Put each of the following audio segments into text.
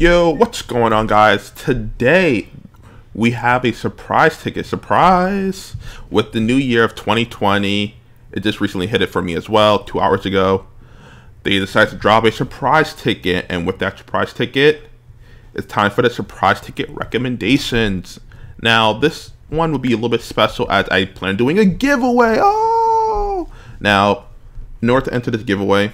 Yo, what's going on, guys? Today we have a surprise ticket. Surprise! With the new year of 2020, it just recently hit it for me as well, two hours ago. They decided to drop a surprise ticket, and with that surprise ticket, it's time for the surprise ticket recommendations. Now, this one will be a little bit special as I plan doing a giveaway. Oh! Now, in order to enter this giveaway,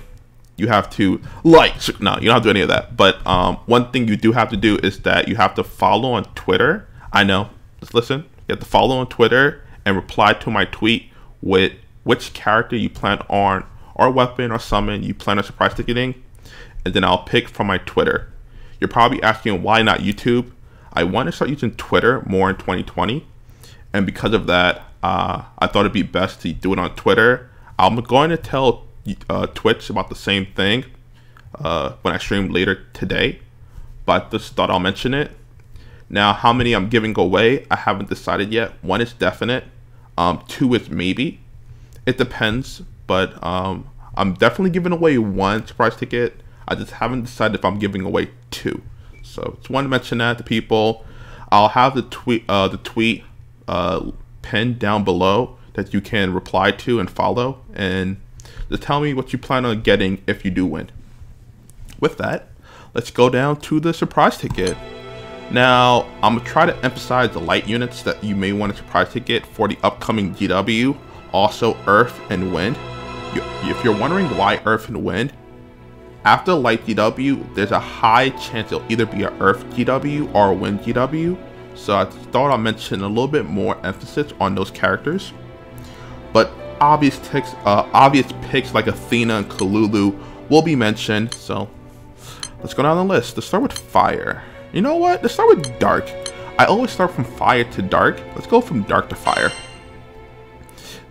you have to like no you don't have to do any of that. But um, one thing you do have to do is that you have to follow on twitter. I know. Just listen. You have to follow on twitter and reply to my tweet with which character you plan on or weapon or summon you plan on surprise ticketing. And then i'll pick from my twitter. You're probably asking why not youtube? I want to start using twitter more in 2020 and because of that uh, i thought it'd be best to do it on twitter. I'm going to tell uh, Twitch about the same thing uh, when I stream later today, but just thought I'll mention it. Now, how many I'm giving away, I haven't decided yet. One is definite, um, two is maybe. It depends, but um, I'm definitely giving away one surprise ticket. I just haven't decided if I'm giving away two. So just want to mention that to people. I'll have the tweet uh, the tweet uh, pinned down below that you can reply to and follow and to tell me what you plan on getting if you do win. With that, let's go down to the surprise ticket. Now, I'm going to try to emphasize the light units that you may want a surprise ticket for the upcoming GW, also Earth and Wind. If you're wondering why Earth and Wind, after light GW, there's a high chance it'll either be an Earth GW or a Wind GW. So I thought I'd mention a little bit more emphasis on those characters. Obvious picks, uh, obvious picks like Athena and Kolulu will be mentioned. So let's go down the list. Let's start with fire. You know what? Let's start with dark. I always start from fire to dark. Let's go from dark to fire.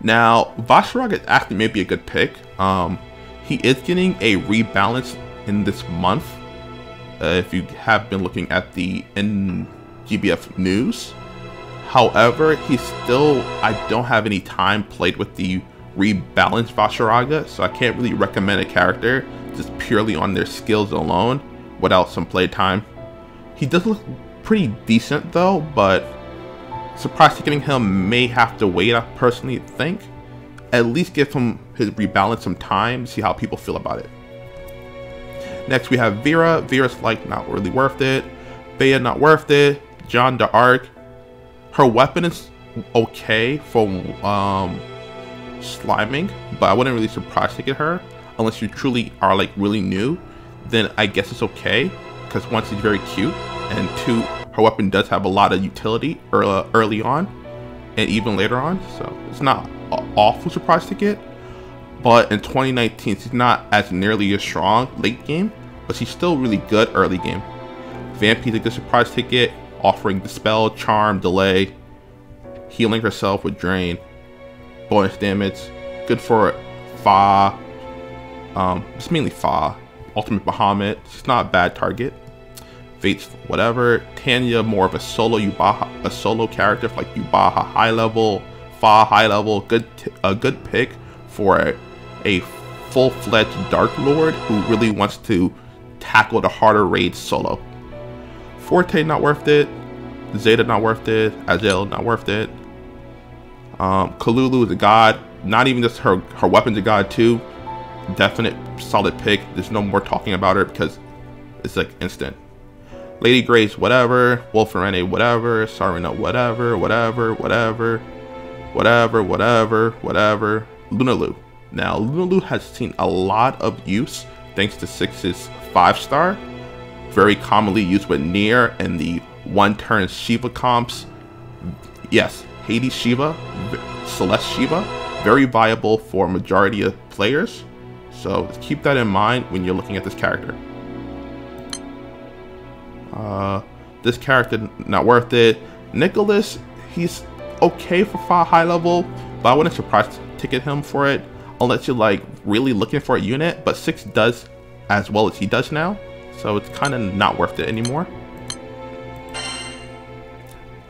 Now, Vaseraga is actually maybe a good pick. Um, he is getting a rebalance in this month. Uh, if you have been looking at the NGBF news. However, he's still, I don't have any time played with the rebalanced Vaseraga, so I can't really recommend a character just purely on their skills alone without some playtime. He does look pretty decent though, but surprise getting him may have to wait, I personally think. At least give him his rebalance some time, see how people feel about it. Next we have Vera. Vera's like not really worth it. Bea not worth it. Jeanne d'Arc her weapon is okay for um, sliming, but I wouldn't really surprise to get her unless you truly are like really new. Then I guess it's okay because one, she's very cute, and two, her weapon does have a lot of utility early, on and even later on. So it's not an awful surprise to get. But in 2019, she's not as nearly as strong late game, but she's still really good early game. Vampire's a good surprise ticket offering Dispel, Charm, Delay, healing herself with Drain, bonus damage, good for Fa, um, it's mainly Fa, Ultimate Bahamut, it's not a bad target. Fates, whatever. Tanya, more of a solo Yubaha, a solo character like Yubaha high level, Fa high level, good a good pick for a, a full-fledged Dark Lord who really wants to tackle the harder raids solo. Forte not worth it. Zeta not worth it. Agile not worth it. Um, Kolulu is a god. Not even just her her weapon's a god too. Definite solid pick. There's no more talking about her because it's like instant. Lady Grace, whatever. Wolferene, whatever. Sarina, whatever, whatever, whatever, whatever, whatever, whatever. Lunalu. Now, Lunalu has seen a lot of use thanks to Six's five star very commonly used with Nier and the one-turn Shiva comps. Yes, Hades Shiva, Celeste Shiva, very viable for majority of players. So keep that in mind when you're looking at this character. Uh, this character not worth it. Nicholas, he's okay for high level, but I wouldn't surprise ticket him for it unless you're like really looking for a unit. But six does as well as he does now so it's kind of not worth it anymore.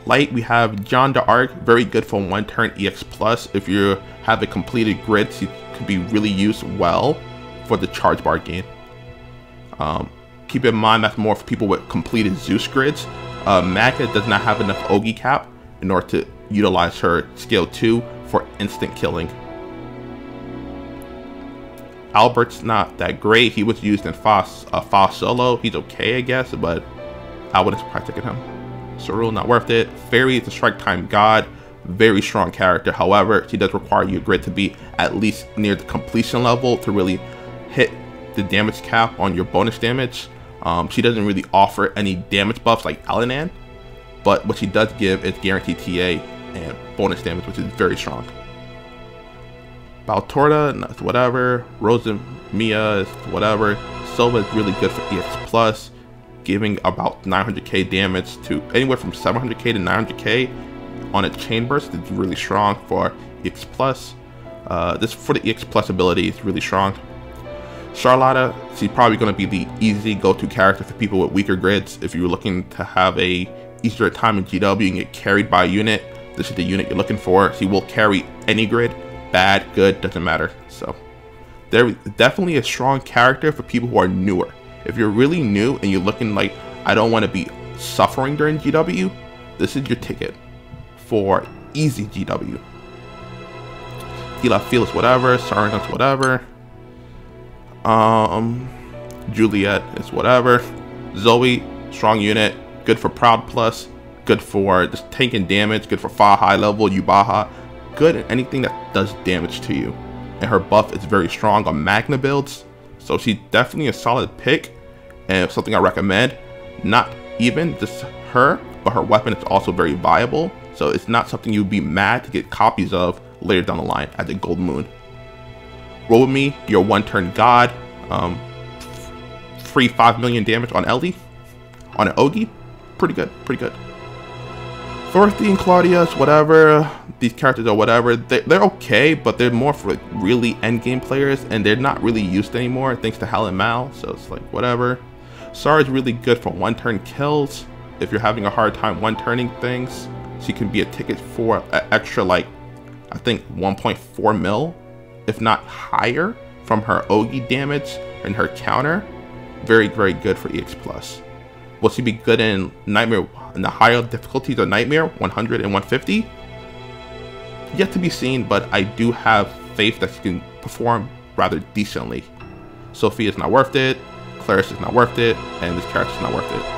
Light, we have Jeanne d'Arc, very good for one turn EX plus. If you have a completed grid, it could be really used well for the charge bar gain. Um, keep in mind that's more for people with completed Zeus grids. Uh, Magna does not have enough Ogi cap in order to utilize her skill 2 for instant killing. Albert's not that great. He was used in Foss, uh, Foss solo. He's okay, I guess, but I wouldn't probably taken him. Cerule, not worth it. Fairy is a strike time god. Very strong character. However, she does require your grid to be at least near the completion level to really hit the damage cap on your bonus damage. Um, she doesn't really offer any damage buffs like Alanaan, but what she does give is guaranteed TA and bonus damage, which is very strong. Baltorda, whatever. Rosa Mia is whatever. Sova is really good for EX Plus, giving about 900k damage to anywhere from 700k to 900k on a chain burst. It's really strong for EX Plus. Uh, this for the EX Plus ability is really strong. Charlotta, she's probably going to be the easy go-to character for people with weaker grids. If you're looking to have a easier time in GW and get carried by a unit, this is the unit you're looking for. She will carry any grid bad, good, doesn't matter. So they're definitely a strong character for people who are newer. If you're really new and you're looking like, I don't want to be suffering during GW, this is your ticket for easy GW. Gila feels whatever, Saran's whatever. Um, Juliet is whatever. Zoe, strong unit, good for Proud Plus, good for just tanking damage, good for far high level, Yubaha, good at anything that does damage to you. And her buff is very strong on Magna builds, so she's definitely a solid pick and something I recommend. Not even just her, but her weapon is also very viable, so it's not something you'd be mad to get copies of later down the line as a Gold Moon. Roll with me, your one turn god, um, free 5 million damage on Ellie, on an Ogi, pretty good, pretty good. Dorothy and Claudius, whatever, these characters or whatever, they, they're okay, but they're more for like really endgame players, and they're not really used anymore thanks to Hal and Mal, so it's like whatever. Sar is really good for one-turn kills. If you're having a hard time one-turning things, she can be a ticket for an extra like, I think 1.4 mil, if not higher, from her Ogi damage and her counter. Very, very good for EX+. Plus. Will she be good in Nightmare in the higher difficulties of Nightmare, 100 and 150? Yet to be seen, but I do have faith that she can perform rather decently. Sophie is not worth it, Clarice is not worth it, and this character is not worth it.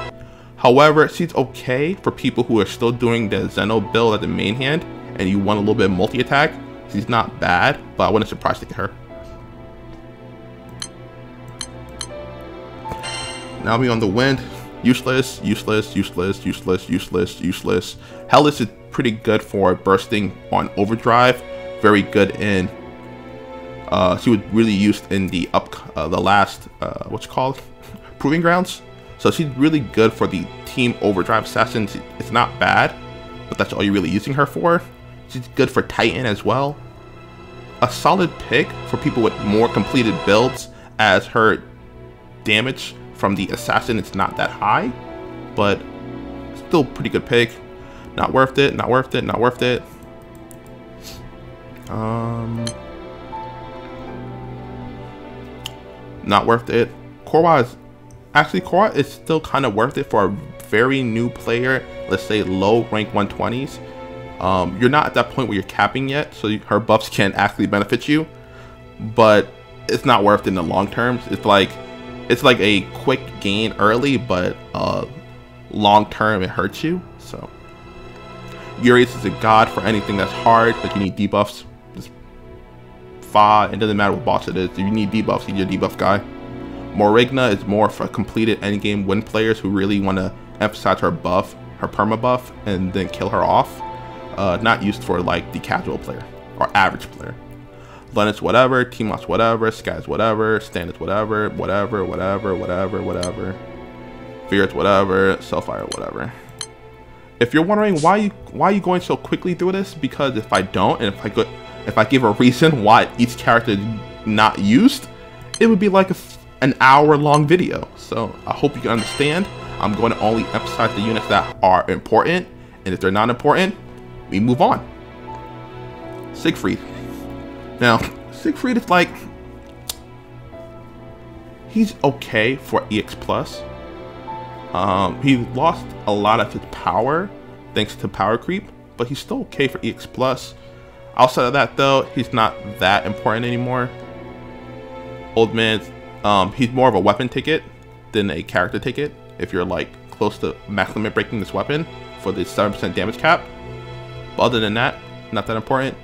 However, she's okay for people who are still doing the Zeno build at the main hand, and you want a little bit of multi-attack. She's not bad, but I wouldn't surprise to get her. Now we on the wind. Useless, useless, useless, useless, useless, useless. Hellas is pretty good for bursting on overdrive. Very good in. Uh, she was really used in the up uh, the last uh, what's called proving grounds. So she's really good for the team overdrive sessions. It's not bad, but that's all you're really using her for. She's good for Titan as well. A solid pick for people with more completed builds as her damage from the assassin it's not that high, but still pretty good pick. Not worth it, not worth it, not worth it. Um, not worth it. Korwa is actually Korwa is still kind of worth it for a very new player. Let's say low rank 120s. Um, you're not at that point where you're capping yet, so her buffs can actually benefit you, but it's not worth it in the long term. It's like it's like a quick gain early, but uh, long term it hurts you. So Urias is a god for anything that's hard, but you need debuffs. Just Fa, it doesn't matter what boss it is. If you need debuffs, he's a debuff guy. Morigna is more for completed endgame win players who really want to emphasize her buff, her perma buff, and then kill her off. Uh, not used for like the casual player or average player. Lennox whatever, Timos whatever, Skies whatever, Standards whatever, whatever, whatever, whatever, whatever, Fears whatever, Selfire whatever. If you're wondering why you why are you going so quickly through this, because if I don't, and if I go, if I give a reason why each character is not used, it would be like a, an hour long video. So I hope you can understand. I'm going to only emphasize the units that are important, and if they're not important, we move on. Siegfried. Now, Siegfried is like... he's okay for EX Plus. Um, he lost a lot of his power thanks to power creep, but he's still okay for EX Plus. Outside of that, though, he's not that important anymore. Old man, um, he's more of a weapon ticket than a character ticket. If you're like close to max limit breaking this weapon for the 7% damage cap. But other than that, not that important.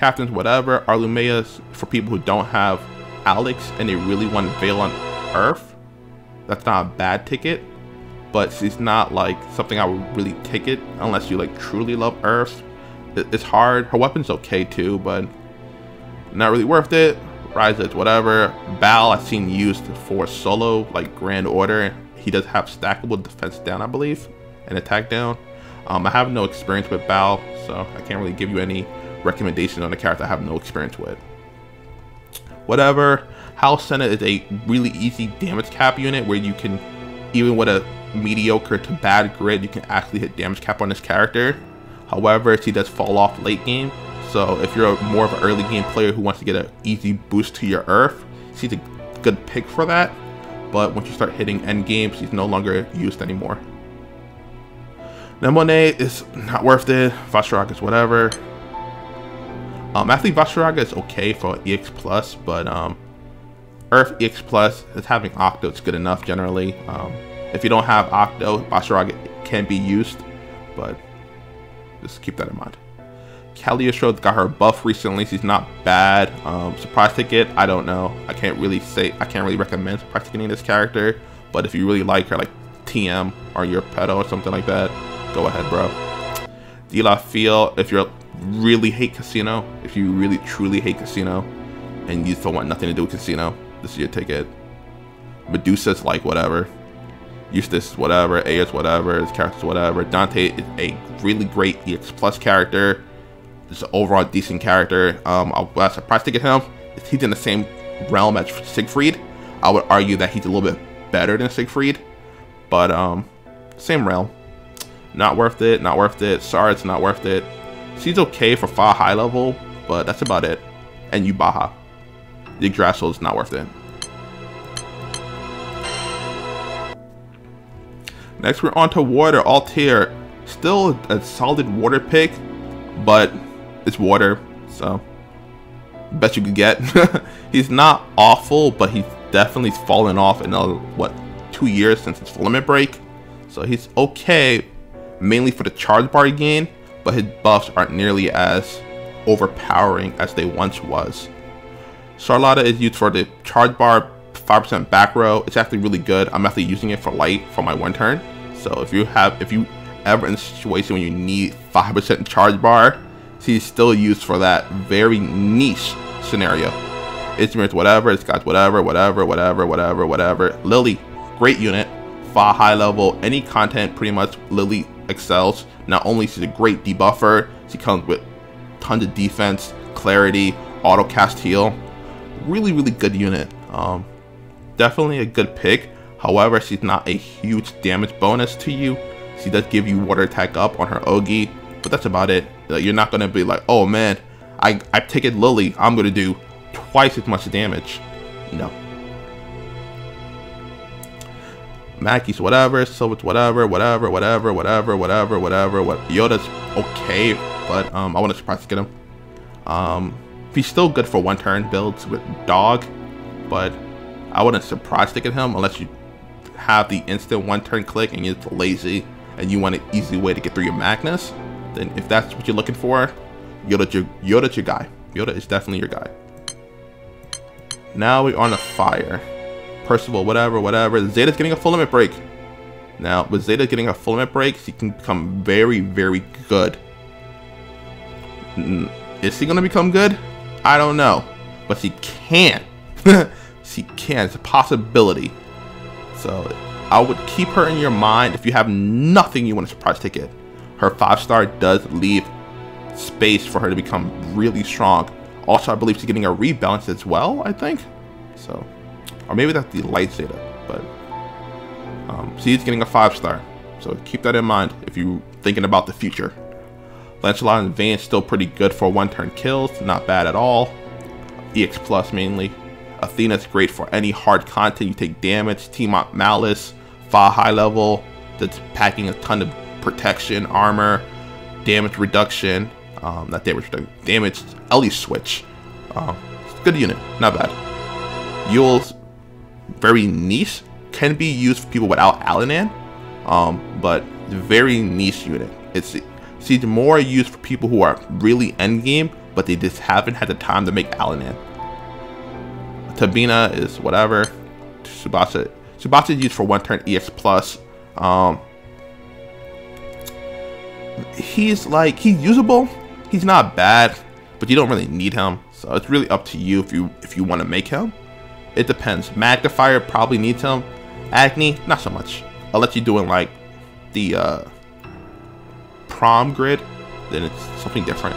Captains, whatever. Arlumea's for people who don't have Alex and they really want Veil on Earth. That's not a bad ticket, but she's not like something I would really take it unless you like truly love Earth. It's hard. Her weapon's okay too, but not really worth it. Rises, whatever. Bal I've seen used for solo, like Grand Order. He does have stackable defense down, I believe, and attack down. Um, I have no experience with Bal, so I can't really give you any recommendation on a character I have no experience with. Whatever. House Senate is a really easy damage cap unit where you can, even with a mediocre to bad grid, you can actually hit damage cap on this character. However, she does fall off late game, so if you're a, more of an early game player who wants to get an easy boost to your Earth, she's a good pick for that. But once you start hitting end game, she's no longer used anymore. Nemone is not worth it. Vaseraga is whatever. Um, actually, Vaseraga is okay for EX Plus, but um, Earth EX Plus is having Octo. It's good enough generally. Um, if you don't have Octo, Vaseraga can be used, but just keep that in mind. Cagliostro got her buff recently. She's not bad. Um, surprise ticket, I don't know. I can't really say, I can't really recommend surprise ticketing this character. But if you really like her, like TM or your pedo or something like that, go ahead, bro. De La Fille, if you really hate Casino, if you really truly hate Casino, and you don't want nothing to do with Casino, this is your ticket. Medusa's like whatever. Eustace whatever, A is whatever, his character's whatever. Dante is a really great EX Plus character. Just an overall decent character. Um, I was surprised to get him. He's in the same realm as Siegfried. I would argue that he's a little bit better than Siegfried, but um, same realm. Not worth it. Not worth it. Sorry, it's not worth it. She's okay for far high level, but that's about it. And Yugbaha. Yggdrasil is not worth it. Next, we're on to water. Altair. Still a solid water pick, but it's water, so best you could get. he's not awful, but he's definitely fallen off in, a, what, two years since his limit break. So he's okay, mainly for the charge bar gain, but his buffs aren't nearly as overpowering as they once was. Charlotta is used for the charge bar 5% back row. It's actually really good. I'm actually using it for light for my one turn. So if you have, if you ever in a situation when you need 5% charge bar, she's still used for that very niche scenario. Instruments, whatever, it's got whatever, whatever, whatever, whatever, whatever. Lily, great unit, far high level, any content pretty much Lily excels. Not only she's a great debuffer, she comes with tons of defense, clarity, auto cast heal. Really, really good unit. Um, definitely a good pick. However, she's not a huge damage bonus to you. She does give you water attack up on her Ogi, but that's about it. You're not gonna be like, oh man, I I take it Lily, I'm gonna do twice as much damage. No. Mackey's whatever, Silver's whatever, whatever, whatever, whatever, whatever, whatever, what Yoda's okay, but um I wanna surprise to get him. Um he's still good for one turn builds with dog, but I wouldn't surprise to get him unless you have the instant one turn click and you're lazy and you want an easy way to get through your Magnus then if that's what you're looking for, Yoda's your, Yoda's your guy. Yoda is definitely your guy. Now we're on a fire. Percival, whatever, whatever. Zeta's getting a full limit break. Now, with Zeta getting a full limit break, she can become very, very good. Mm, is she going to become good? I don't know. But she can. she can. It's a possibility. So, I would keep her in your mind if you have nothing you want to surprise ticket her five star does leave space for her to become really strong. Also, I believe she's getting a rebalance as well, I think. So, or maybe that's the light Zeta, but um, she's getting a five star. So keep that in mind if you're thinking about the future. Lancelot and Vayne still pretty good for one turn kills, not bad at all. EX plus mainly. Athena's great for any hard content. You take damage, team up Malice, Fa high level, that's packing a ton of protection, armor, damage reduction, um, not damage reduction, damage, Ellie switch. Um, good unit, not bad. Yuel's very niche, can be used for people without Alanaan, um, but very niche unit. It's seems more used for people who are really endgame, but they just haven't had the time to make Alanaan. Tabina is whatever. Tsubasa Tsubasa is used for one turn EX plus. Um, he's like he's usable. He's not bad, but you don't really need him. So it's really up to you if you if you want to make him. It depends. Magna fire probably needs him. Agni, not so much. Unless you're doing like the uh, prom grid, then it's something different.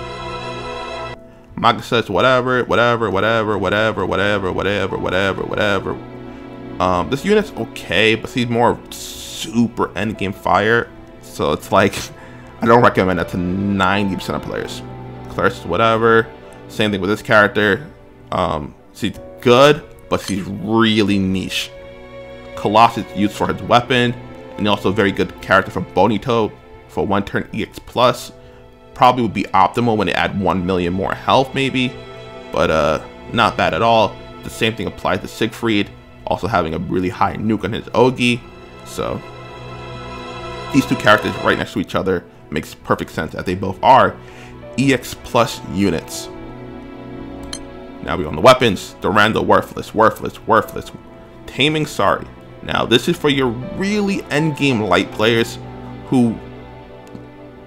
Maga says whatever, whatever, whatever, whatever, whatever, whatever, whatever, whatever. Um, this unit's okay, but he's more super endgame fire. So it's like, I don't recommend that to 90% of players. Clarus, whatever. Same thing with this character. Um, she's good, but she's really niche. Colossus used for his weapon, and also a very good character for Bonito for one turn EX plus. Probably would be optimal when they add 1 million more health maybe, but uh, not bad at all. The same thing applies to Siegfried, also having a really high nuke on his Ogi. So these two characters right next to each other makes perfect sense as they both are EX plus units. Now we on the weapons. Durando worthless, worthless, worthless. Taming sorry. Now this is for your really endgame light players who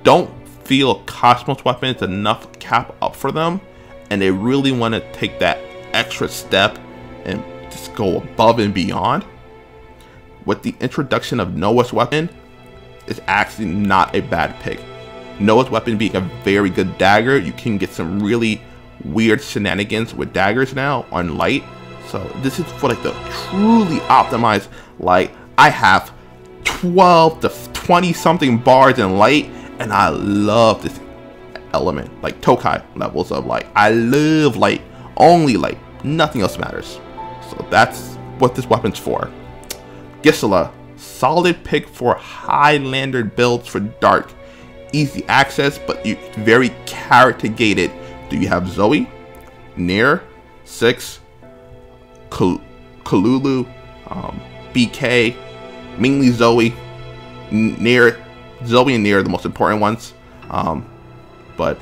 don't feel Cosmos weapons enough cap up for them and they really want to take that extra step and just go above and beyond. With the introduction of Noah's weapon, it's actually not a bad pick. Noah's weapon being a very good dagger, you can get some really weird shenanigans with daggers now on light. So this is for like the truly optimized light. I have 12 to 20 something bars in light and I love this element, like Tokai levels of light. I love light, only light, nothing else matters. So that's what this weapon's for. Gisela, solid pick for Highlander builds for Dark. Easy access, but very character gated. Do you have Zoe, Nier, Six, Kal Kolulu, um, BK, mainly Zoe, Nier, Zoe and Nier are the most important ones. Um, but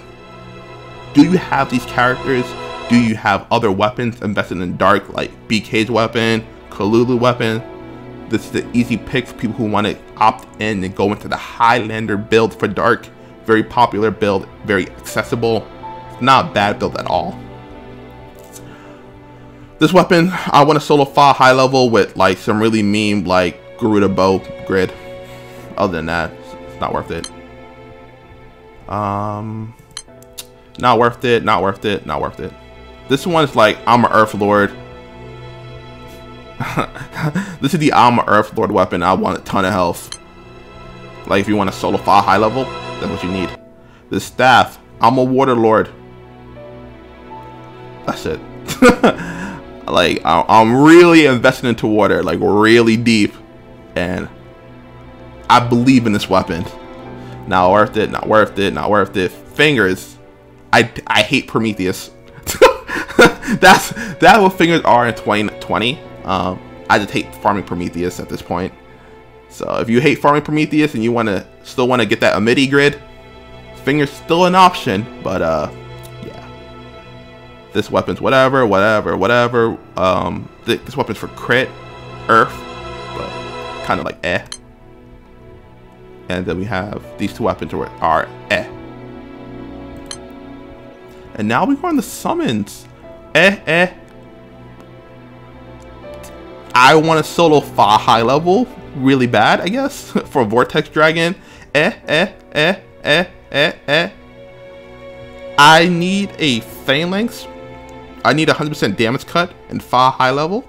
do you have these characters? Do you have other weapons invested in Dark, like BK's weapon, Kolulu weapon? This is the easy pick for people who want to opt in and go into the Highlander build for Dark. Very popular build, very accessible. Not bad build at all. This weapon, I want to solo file high level with like some really mean like Garuda bow grid. Other than that, it's not worth it. Um, not worth it, not worth it, not worth it. This one is like, I'm an Earth Lord. this is the I'm an Earth Lord weapon. I want a ton of health. Like if you want a solo file high level, that's what you need. The staff, I'm a Water Lord. That's it. like I'm really invested into water, like really deep, and I believe in this weapon. Not worth it, not worth it, not worth it. Fingers. I, I hate Prometheus. that's that's what fingers are in 2020. Um, I just hate farming Prometheus at this point. So if you hate farming Prometheus and you want to still want to get that Amity grid, fingers still an option, but uh. This weapon's whatever, whatever, whatever. Um, th this weapon's for crit, earth, but kind of like eh. And then we have these two weapons are eh. And now we go on the summons. Eh, eh. I want to solo Fa high level really bad, I guess, for Vortex Dragon. Eh, eh, eh, eh, eh, eh. I need a Phalanx. I need 100% damage cut and Fa high level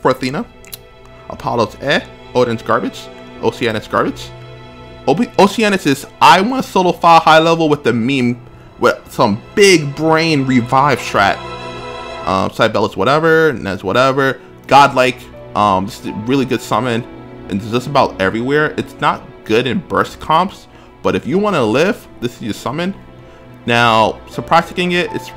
for Athena. Apollo's eh. Odin's garbage. Oceanus garbage. Oceanus is I want to solo Fa high level with the meme with some big brain revive strat. Um, Cybellus whatever, Nez whatever, Godlike. Um, this is a really good summon. And it's just about everywhere. It's not good in burst comps, but if you want to live, this is your summon. Now, surprise taking it, it's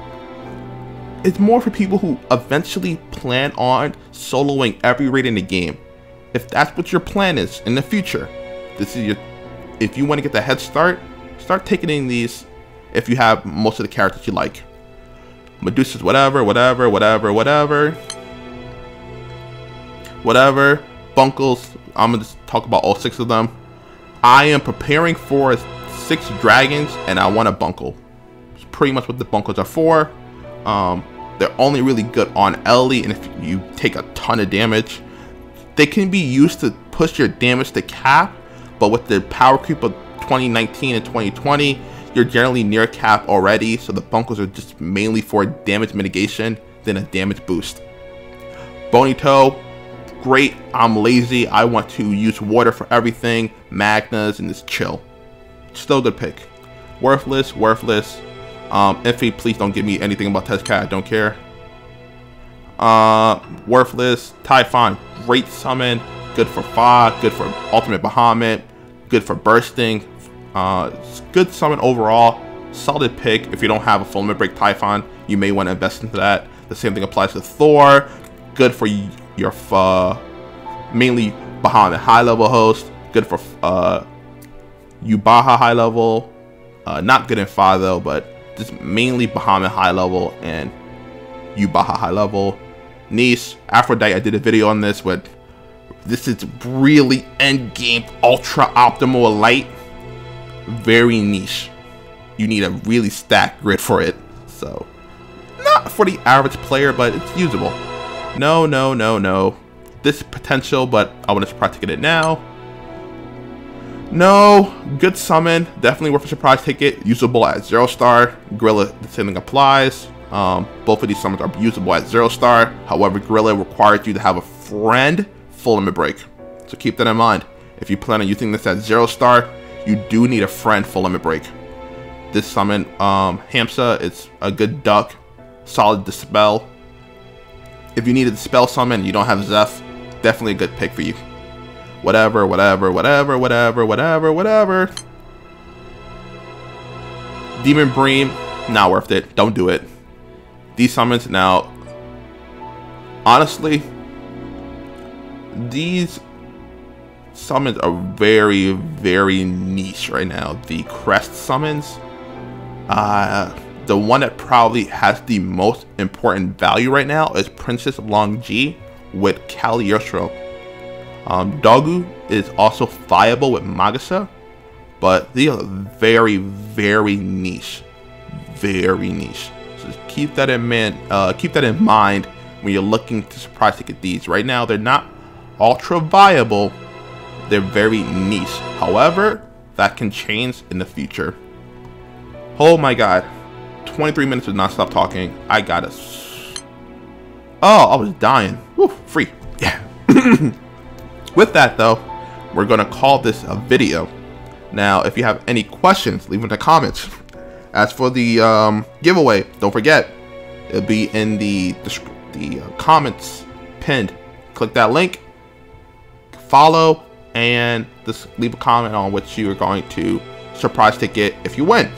it's more for people who eventually plan on soloing every raid in the game. If that's what your plan is in the future, this is your if you want to get the head start, start taking in these if you have most of the characters you like. Medusa's whatever, whatever, whatever, whatever. Whatever. Bunkles, I'm gonna just talk about all six of them. I am preparing for six dragons and I want a bunkle. It's pretty much what the bunkles are for. Um, they're only really good on Ellie and if you take a ton of damage. They can be used to push your damage to cap, but with the power creep of 2019 and 2020, you're generally near cap already, so the bunkers are just mainly for damage mitigation than a damage boost. Bonito, great. I'm lazy. I want to use water for everything, Magnas, and just chill. Still good pick. Worthless, worthless. Um, please don't give me anything about Tezcat. I don't care. Uh, worthless. Typhon, great summon. Good for fog. Good for Ultimate Bahamut. Good for bursting. Uh, good summon overall. Solid pick. If you don't have a full limit break Typhon, you may want to invest into that. The same thing applies to Thor. Good for your uh, mainly Bahamut high level host. Good for uh, Yhwach high level. Uh, not good in Fa though, but just mainly Bahamut high level and Yhwach high level. Nice, Aphrodite, I did a video on this but this is really end game ultra optimal light. Very niche. You need a really stacked grid for it. So not for the average player, but it's usable. No, no, no, no. This potential, but I want to surprise ticket it now. No, good summon. Definitely worth a surprise ticket. Usable at zero star. Gorilla, the same thing applies. Um, both of these summons are usable at zero star. However, Gorilla requires you to have a friend full limit break. So keep that in mind. If you plan on using this at zero star, you do need a friend full limit break. This summon, um, Hamsa, it's a good duck. Solid dispel. If you need a dispel summon you don't have Zeph, definitely a good pick for you. Whatever, whatever, whatever, whatever, whatever, whatever. Demon Bream, not worth it. Don't do it. These summons, now, honestly, these summons are very, very niche right now. The Crest summons, uh, the one that probably has the most important value right now is Princess Long Ji with Cagliostro. Um, Dogu is also viable with Magasa, but they are very, very niche. Very niche. So keep that in mind. Uh, keep that in mind when you're looking to surprise ticket these. Right now, they're not ultra viable. They're very niche. However, that can change in the future. Oh my god. 23 minutes of non-stop talking. I got us. Oh, I was dying. Woo, free. Yeah. With that though, we're going to call this a video. Now, if you have any questions, leave them in the comments. As for the um, giveaway, don't forget, it'll be in the, the, the uh, comments pinned. Click that link, follow, and just leave a comment on what you are going to surprise ticket if you win.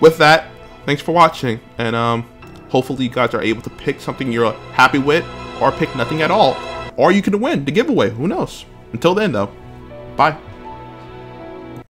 With that, thanks for watching, and um, hopefully you guys are able to pick something you're happy with, or pick nothing at all. Or you can win the giveaway, who knows. Until then though, bye.